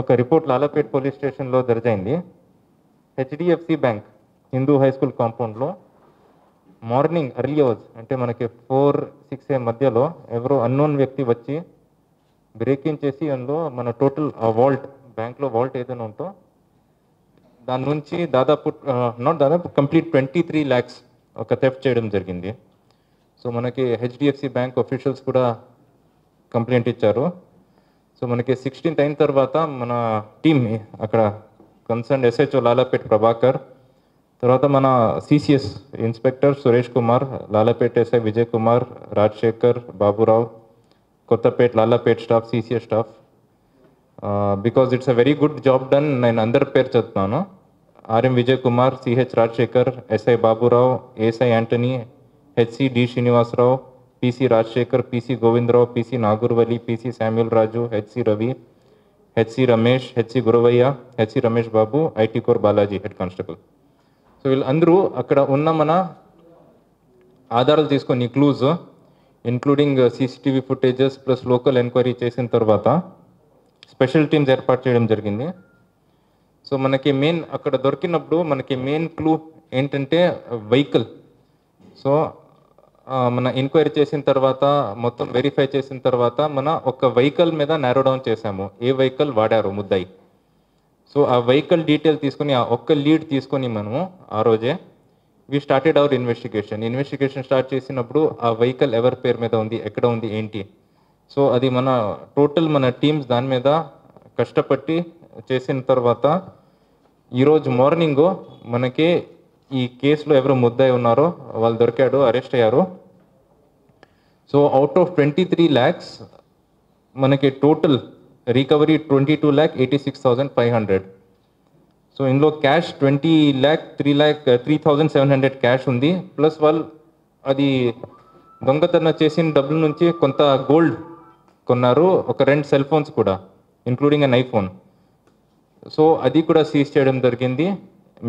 ఒక report Lalapet police స్టేషన్లో దర్జైంది HDFC bank Hindu high school కాంపౌండ్లో మార్నింగ్ ఎర్లీ అవర్స్ అంటే మనకి ఫోర్ సిక్స్ ఏ మధ్యలో ఎవరో అన్నోన్ వ్యక్తి వచ్చి బ్రేకింగ్ చేసి అందులో మన టోటల్ ఆ వాల్ట్ బ్యాంక్లో వాల్ట్ ఏదైనా ఉంటో దాని నుంచి దాదాపు నాట్ దాదాపు కంప్లీట్ ట్వంటీ త్రీ ల్యాక్స్ ఒక థెఫ్ట్ చేయడం జరిగింది. సో మనకి హెచ్డిఎఫ్సి బ్యాంక్ అఫీషియల్స్ కూడా కంప్లైంట్ ఇచ్చారు. సో మనకి సిక్స్టీన్త్ అయిన తర్వాత మన టీమ్ అక్కడ కన్సర్న్ ఎస్హెచ్ఓ లాలాపేట్ ప్రభాకర్ తర్వాత మన CCS inspector Suresh Kumar Lalapet SI Vijay Kumar Rajasekhar Baburao Kothapet Lalapet staff CCS staff because it's a very good job done నేను అందరి పేరు చెప్తున్నాను. RM Vijay Kumar CH Rajasekhar SI Baburao ASI Antony HC D Srinivasarao PC Rajasekhar PC Govindarao PC Nagurvali PC Samuel Raju HC Ravi HC Ramesh HC Guravaiah HC Ramesh Babu IT core Balaji head constable. So వీళ్ళందరూ అక్కడ ఉన్న మన ఆధారాలు తీసుకొని clues including CCTV footages plus local enquiry చేసిన తర్వాత special teams ఏర్పాటు చేయడం జరిగింది. సో మనకి మెయిన్ అక్కడ దొరికినప్పుడు మనకి మెయిన్ క్లూ ఏంటంటే వెహికల్ సో మన ఎంక్వైరీ చేసిన తర్వాత మొత్తం వెరిఫై చేసిన తర్వాత మన ఒక వెహికల్ మీద నారో డౌన్ చేసాము ఏ వెహికల్ వాడారు? ముద్దాయి. సో ఆ వెహికల్ డీటెయిల్ తీసుకొని ఆ ఒక్క లీడ్ తీసుకొని మనము ఆ రోజే we started our investigation investigation start చేసినప్పుడు ఆ వెహికల్ ఎవరి పేరు మీద ఉంది? ఎక్కడ ఉంది? ఏంటి? సో అది మన టోటల్ మన టీమ్స్ దాని మీద కష్టపట్టి చేసిన తర్వాత ఈరోజు మార్నింగు మనకి ఈ కేసులో ఎవరు ముద్దై ఉన్నారో వాళ్ళు దొరికాడు అరెస్ట్ అయ్యారు. So out of twenty three lakhs మనకి total recovery twenty two lakh eighty six thousand five hundred so ఇందులో cash twenty lakh three lakh three thousand seven hundred cash ఉంది. ప్లస్ వాళ్ళు అది దొంగతనం చేసిన డబ్బుల నుంచి కొంత గోల్డ్ కొన్నారు. ఒక రెండు సెల్ ఫోన్స్ కూడా ఇంక్లూడింగ్ అన్ ఐఫోన్ సో అది కూడా సీజ్ చేయడం జరిగింది.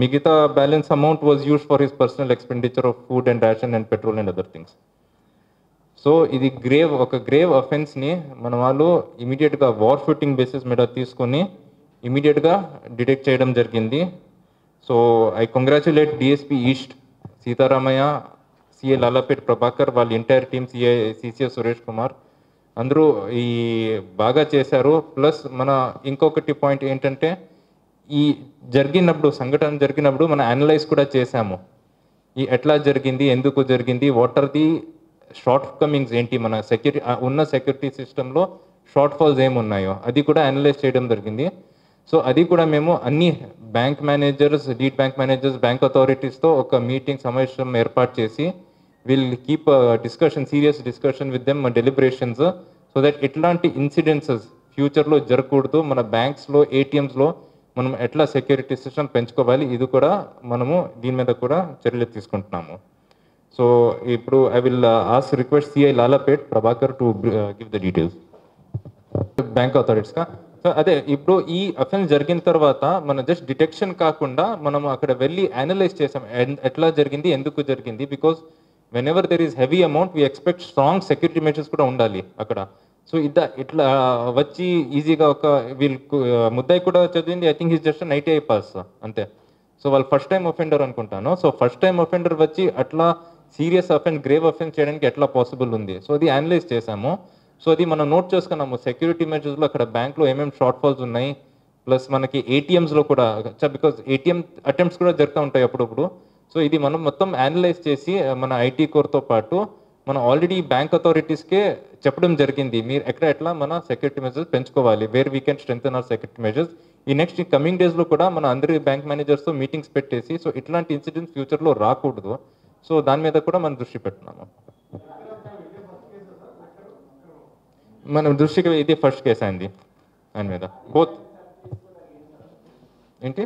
మిగతా balance amount was use for his personal expenditure of food and ration and petrol and other things. So ఇది గ్రేవ్ ఒక గ్రేవ్ అఫెన్స్ని మన వాళ్ళు ఇమీడియట్గా వార్ ఫిట్టింగ్ బేసిస్ మీద తీసుకొని ఇమీడియట్గా డిటెక్ట్ చేయడం జరిగింది. So I congratulate DSP east Sitaramaiah CA Lalapet Prabhakar వాళ్ళ entire team CA CCS Suresh Kumar. అందరూ ఈ బాగా చేశారు. ప్లస్ మన ఇంకొకటి పాయింట్ ఏంటంటే ఈ జరిగినప్పుడు సంఘటన జరిగినప్పుడు మనం అనలైజ్ కూడా చేశాము. ఈ ఎట్లా జరిగింది ఎందుకు జరిగింది what are the shortcomings ఏంటి మన సెక్యూరిటీ ఉన్న సెక్యూరిటీ సిస్టంలో షార్ట్ ఫాల్స్ ఏమున్నాయో అది కూడా అనలైజ్ చేయడం జరిగింది. సో అది కూడా మేము అన్ని bank managers lead bank managers bank అథారిటీస్తో ఒక మీటింగ్ సమావేశం ఏర్పాటు చేసి will keep discussion serious discussion with them deliberations so that ఇట్లాంటి ఇన్సిడెన్సెస్ ఫ్యూచర్లో జరగకూడదు మన బ్యాంక్స్లో ఏటీఎంస్లో మనం ఎట్లా సెక్యూరిటీ సిస్టమ్ పెంచుకోవాలి ఇది కూడా మనము దీని మీద కూడా చర్యలు తీసుకుంటున్నాము. సో ఇప్పుడు I will as request CI Lalapet Prabhakar to give the details bank అథారిటీస్గా so అదే ఇప్పుడు ఈ అఫెన్స్ జరిగిన తర్వాత మనం జస్ట్ డిటెక్షన్ కాకుండా మనం అక్కడ వెళ్ళి అనలైజ్ చేసాం ఎట్లా జరిగింది ఎందుకు జరిగింది because whenever there is heavy amount we expect strong security measures కూడా ఉండాలి అక్కడ. సో ఇద్ద ఇట్లా వచ్చి ఈజీగా ఒక వీళ్ళు ముద్దాయి కూడా చదివింది I think is just night I pass అంతే. సో వాళ్ళు ఫస్ట్ టైం ఒఫెండర్ అనుకుంటాను. సో ఫస్ట్ టైం ఒఫెండర్ వచ్చి అట్లా సీరియస్ అఫెన్స్ గ్రేవ్ అఫెన్స్ చేయడానికి ఎట్లా పాసిబుల్ ఉంది? సో అది అనలైజ్ చేశాము. సో అది మనం నోట్ చేసుకున్నాము. సెక్యూరిటీ మెజర్స్లో అక్కడ బ్యాంక్లో ఏమేమి షార్ట్ ఫాల్స్ ఉన్నాయి? ప్లస్ మనకి ఏటీఎంస్లో కూడా బికాజ్ ఏటీఎం అటెంప్ట్స్ కూడా జరుగుతూ ఉంటాయి అప్పుడప్పుడు. సో ఇది మనం మొత్తం అనలైజ్ చేసి మన ఐటీ కోర్తో పాటు మనం ఆల్రెడీ బ్యాంక్ అథారిటీస్కే చెప్పడం జరిగింది. మీరు ఎక్కడ ఎట్లా మన సెక్యూరిటీ మెజర్స్ పెంచుకోవాలి? Where we can strengthen our security measures ఈ నెక్స్ట్ ఈ కమింగ్ డేస్లో కూడా మన అందరి బ్యాంక్ మేనేజర్స్తో మీటింగ్స్ పెట్టేసి సో ఇట్లాంటి ఇన్సిడెంట్స్ ఫ్యూచర్లో రాకూడదు. సో దాని మీద కూడా మనం దృష్టి పెట్టున్నాము మనం దృష్టికి ఇది ఫస్ట్ కేసు అయింది దాని మీద. బోత్ ఏంటి?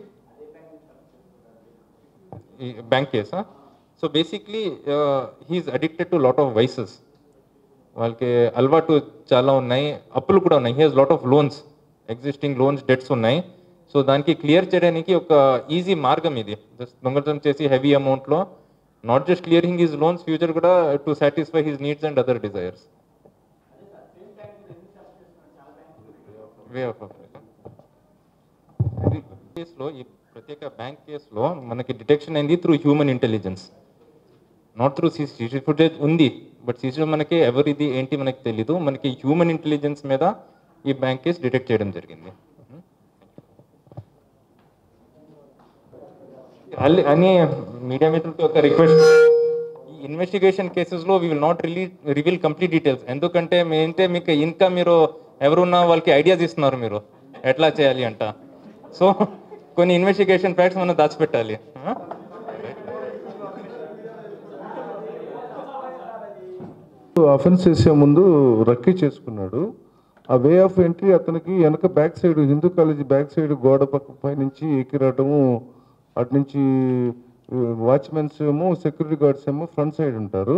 బ్యాంక్ కేసా so basically he's addicted to lot of vices వాళ్ళకి అలవాటు చాలా ఉన్నాయి. అప్పులు కూడా ఉన్నాయి. He lot of loans existing loans debts ఉన్నాయి. సో దానికి క్లియర్ చేయడానికి ఒక ఈజీ మార్గం ఇది. జస్ట్ దొంగతనం చేసి heavy అమౌంట్లో not just clearing his loans future కూడా to satisfy his needs and other desires way of కేసులో ఈ ప్రత్యేక బ్యాంక్ కేసులో మనకి డిటెక్షన్ అయింది through human intelligence not through CC footage ఉంది. బట్ సీసీ మనకి ఎవరిది ఏంటి మనకి తెలీదు. మనకి హ్యూమన్ ఇంటెలిజెన్స్ మీద ఈ బ్యాంక్ కేసు డిటెక్ట్ చేయడం జరిగింది. అని మీడియా మిత్రులకి ఒక రిక్వెస్ట్ ఈ ఇన్వెస్టిగేషన్ కేసెస్లో we will not release reveal complete details ఎందుకంటే ఏంటంటే మీకు ఇంకా మీరు ఎవరున్నా వాళ్ళకి ఐడియాస్ ఇస్తున్నారు మీరు. ఎట్లా చేయాలి అంట. సో కొన్ని ఇన్వెస్టిగేషన్ ఫ్యాక్ట్స్ మనం దాచిపెట్టాలి. అఫెన్స్ చేసే ముందు రక్కీ చేసుకున్నాడు. ఆ వే ఆఫ్ ఎంట్రీ అతనికి వెనక back side Hindu college back side గోడ పక్క పైనుంచి ఎక్కిరాటము అటు నుంచి వాచ్మెన్స్ ఏమో సెక్యూరిటీ గార్డ్స్ ఏమో ఫ్రంట్ సైడ్ ఉంటారు.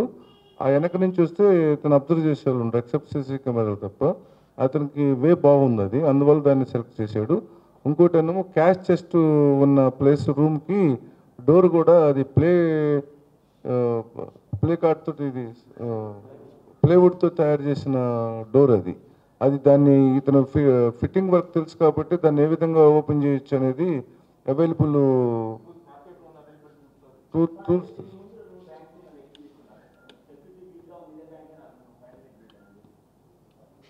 ఆ వెనక నుంచి వస్తే తను అబ్జర్వ్ చేసే వాళ్ళు ఉంటారు. ఎక్సెప్ట్ సీసీ కెమెరాలు తప్ప. అతనికి వే బాగుంది అది. అందువల్ల దాన్ని సెలెక్ట్ చేశాడు. ఇంకోటి ఏమో క్యాష్ చెస్ట్ ఉన్న ప్లేస్ రూమ్కి డోర్ కూడా అది ప్లే ప్లే కార్డ్ తోటి ఇది ప్లేవుడ్తో తయారు చేసిన డోర్ అది. అది దాన్ని ఇతను ఫిట్టింగ్ వర్క్ తెలుసు కాబట్టి దాన్ని ఏ విధంగా ఓపెన్ చేయొచ్చు అనేది అవైలబుల్ టూల్స్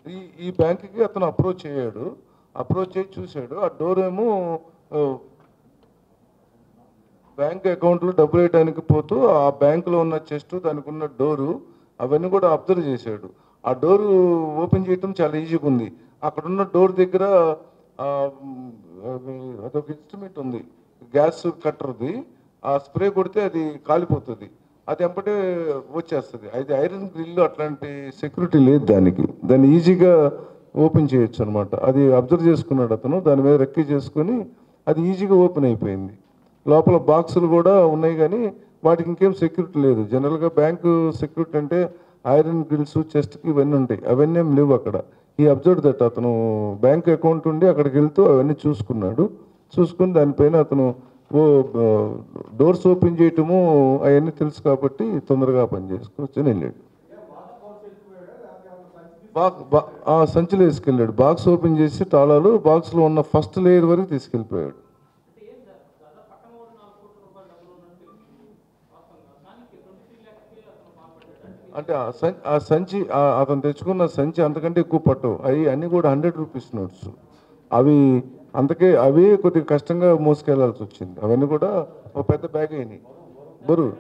ఈ ఈ బ్యాంక్కి అతను అప్రోచ్ అయ్యాడు. అప్రోచ్ అయ్యి చూశాడు. ఆ డోర్ ఏమో బ్యాంక్ అకౌంట్లో డబ్బులు వేయడానికి పోతూ ఆ బ్యాంకులో ఉన్న చెస్ట్ దానికి ఉన్న డోరు అవన్నీ కూడా అబ్జర్వ్ చేశాడు. ఆ డోరు ఓపెన్ చేయటం చాలా ఈజీగా ఉంది. అక్కడ ఉన్న డోర్ దగ్గర అదొక ఇన్స్ట్రుమెంట్ ఉంది. గ్యాస్ కట్టర్ది. ఆ స్ప్రే కొడితే అది కాలిపోతుంది. అది ఎంపటే వచ్చేస్తుంది. అది ఐరన్ గ్రిల్ అట్లాంటి సెక్యూరిటీ లేదు దానికి. దాన్ని ఈజీగా ఓపెన్ చేయొచ్చు అనమాట అది అబ్జర్వ్ చేసుకున్నాడు అతను. దాని మీద రెక్కీ చేసుకొని అది ఈజీగా ఓపెన్ అయిపోయింది. లోపల బాక్సులు కూడా ఉన్నాయి కానీ వాటికి ఇంకేం సెక్యూరిటీ లేదు. జనరల్గా బ్యాంకు సెక్యూరిటీ అంటే ఐరన్ గ్రిల్స్ చెస్ట్కి ఇవన్నీ ఉంటాయి. అవన్నీ ఏం లేవు అక్కడ. ఈ అబ్జర్వ్ దట్ అతను బ్యాంక్ అకౌంట్ ఉండి అక్కడికి వెళ్తూ అవన్నీ చూసుకున్నాడు. చూసుకుని దానిపైన అతను ఓ డోర్స్ ఓపెన్ చేయటము అవన్నీ తెలుసు కాబట్టి తొందరగా పని చేసుకోవచ్చు వెళ్ళాడు. బాక్ బా- ఆ సంచిలో వేసుకెళ్ళాడు. బాక్స్ ఓపెన్ చేసి తాళాలు బాక్స్లో ఉన్న ఫస్ట్ లేయర్ వరకు తీసుకెళ్ళిపోయాడు. అంటే ఆ ఆ సంచి అతను తెచ్చుకున్న సంచి అంతకంటే ఎక్కువ పట్టవు అవి అన్నీ కూడా హండ్రెడ్ రూపీస్ నోట్స్ అవి అందుకే అవి కొద్దిగా కష్టంగా మోసుకెళ్ళాల్సి వచ్చింది. అవన్నీ కూడా ఒక పెద్ద బ్యాగ్ అయినాయి. బరువు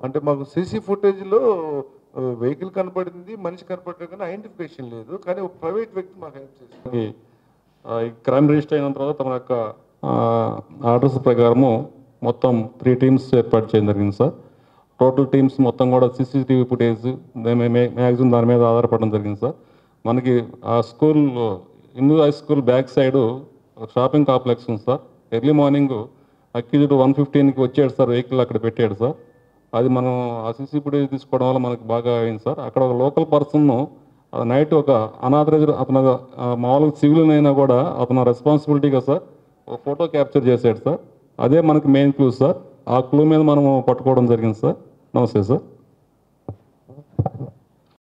అంటే మాకు సీసీ ఫుటేజ్లో వెహికల్ కనపడింది మనిషి కనపడ్డా కానీ ఐడెంటిఫికేషన్ లేదు కానీ ఒక ప్రైవేట్ వ్యక్తి మాకు హెల్ప్ చేసింది క్రైమ్ రిజిస్టర్ అయిన తర్వాత తమ యొక్క ఆర్డర్స్ ప్రకారము మొత్తం త్రీ టీమ్స్ ఏర్పాటు చేయడం జరిగింది సార్. టోటల్ టీమ్స్ మొత్తం కూడా సీసీటీవీ ఫుటేజ్ మ్యాక్సిమం దాని మీద ఆధారపడడం జరిగింది సార్. మనకి ఆ school Hindu high school back side shopping complex ఉంది sir. Early morning accused one ఫిఫ్టీన్కి వచ్చాడు సార్ వెహికల్ అక్కడ పెట్టాడు సార్. అది మనం ఆ సీసీ ఫుటేజ్ తీసుకోవడం వల్ల మనకు బాగా అయింది సార్. అక్కడ ఒక లోకల్ పర్సన్ను నైట్ ఒక అనాథరైజ్డ్ అతను మామూలుగా సివిల్ అయినా కూడా అతను రెస్పాన్సిబిలిటీగా సార్ ఒక ఫోటో క్యాప్చర్ చేశాడు సార్. అదే మనకి మెయిన్ క్లూ సార్. ఆ క్లూ మీద మనము పట్టుకోవడం జరిగింది సార్. నమస్తే సార్.